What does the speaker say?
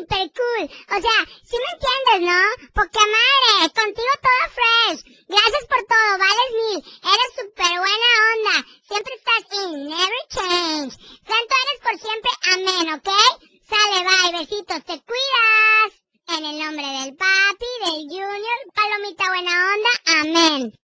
hiper cool. O sea, si me entiendes, ¿no? Porque madre, contigo todo fresh. Gracias por todo, vales mil. Eres súper buena onda. Siempre estás in, never change. Santo eres por siempre, amén, ¿ok? Sale, bye, besitos, te cuidas. En el nombre del papi, del junior, palomita buena onda, amén.